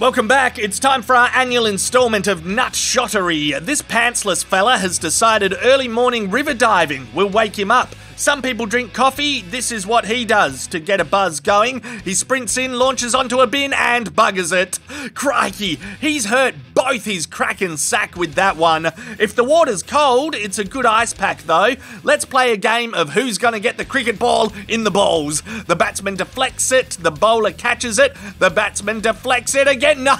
Welcome back. It's time for our annual installment of Nut Shottery. This pantsless fella has decided early morning river diving will wake him up. Some people drink coffee. This is what he does to get a buzz going. He sprints in, launches onto a bin, and buggers it. Crikey, he's hurt both his crack and sack with that one. If the water's cold, it's a good ice pack though. Let's play a game of who's gonna get the cricket ball in the bowls. The batsman deflects it, the bowler catches it, the batsman deflects it again. No!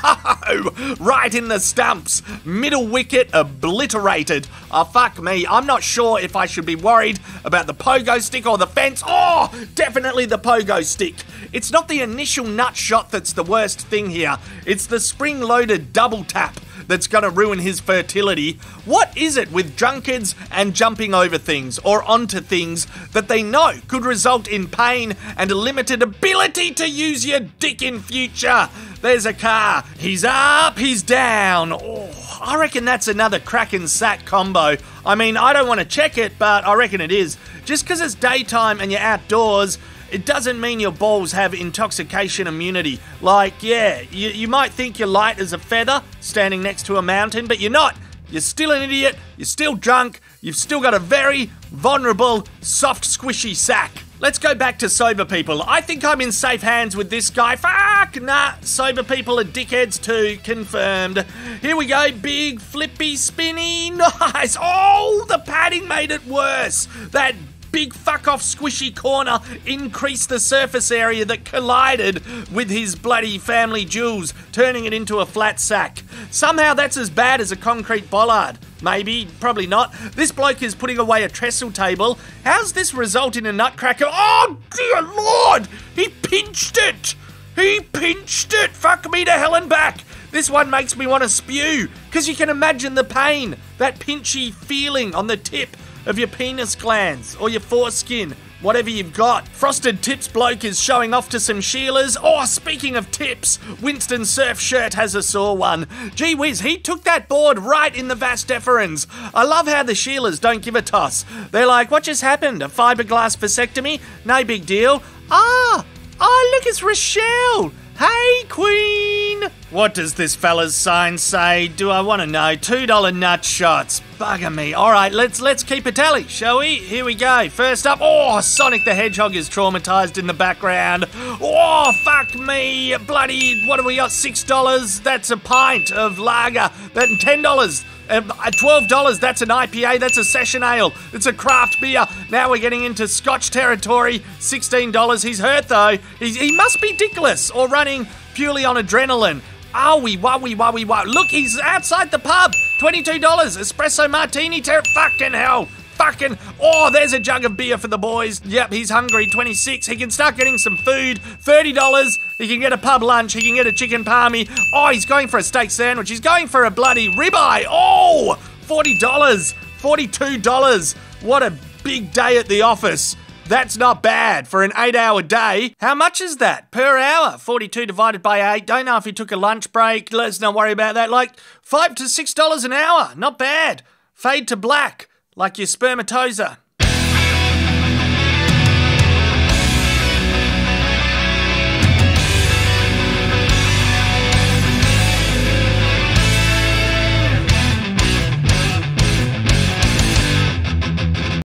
Right in the stumps. Middle wicket obliterated. Oh, fuck me. I'm not sure if I should be worried about the pogo stick or the fence. Oh, definitely the pogo stick. It's not the initial nut shot that's the worst thing here, it's the spring loaded double tap that's going to ruin his fertility. What is it with drunkards and jumping over things or onto things that they know could result in pain and a limited ability to use your dick in future? There's a car. He's up, he's down. Oh, I reckon that's another crack and sack combo. I mean, I don't want to check it, but I reckon it is. Just because it's daytime and you're outdoors, it doesn't mean your balls have intoxication immunity. Like, yeah, you, you might think you're light as a feather standing next to a mountain, but you're not. You're still an idiot, you're still drunk, you've still got a very vulnerable, soft, squishy sack. Let's go back to sober people. I think I'm in safe hands with this guy. Fuck, nah, sober people are dickheads too, confirmed. Here we go, big, flippy, spinny, nice. Oh, the padding made it worse. That big fuck off squishy corner increased the surface area that collided with his bloody family jewels, turning it into a flat sack. Somehow that's as bad as a concrete bollard. Maybe, probably not. This bloke is putting away a trestle table. How's this result in a nutcracker? Oh, dear lord! He pinched it! He pinched it! Fuck me to hell and back! This one makes me want to spew, because you can imagine the pain, that pinchy feeling on the tip of your penis glands or your foreskin, whatever you've got. Frosted Tips bloke is showing off to some Sheilas. Oh, speaking of tips, Winston Surf Shirt has a sore one. Gee whiz, he took that board right in the vas deferens. I love how the Sheilas don't give a toss. They're like, what just happened? A fiberglass vasectomy? No big deal. Ah, oh, look, it's Rochelle. Hey, Queen! What does this fella's sign say? Do I want to know? Two dollar nut shots. Bugger me. All right, let's let's keep a tally, shall we? Here we go. First up, oh, Sonic the Hedgehog is traumatized in the background. Oh, fuck me, bloody! What have we got? Six dollars. That's a pint of lager. That ten dollars. Um, at $12, that's an IPA, that's a session ale, it's a craft beer. Now we're getting into Scotch territory, $16. He's hurt though. He's, he must be dickless or running purely on adrenaline. Owie, wowie, wowie, wow. Look, he's outside the pub. $22, espresso martini, ter- fucking hell fucking. Oh, there's a jug of beer for the boys. Yep, he's hungry. 26. He can start getting some food. $30. He can get a pub lunch. He can get a chicken palmy. Oh, he's going for a steak sandwich. He's going for a bloody ribeye. Oh, $40. $42. What a big day at the office. That's not bad for an eight hour day. How much is that per hour? 42 divided by 8. Don't know if he took a lunch break. Let's not worry about that. Like 5 to $6 an hour. Not bad. Fade to black like your spermatozoa.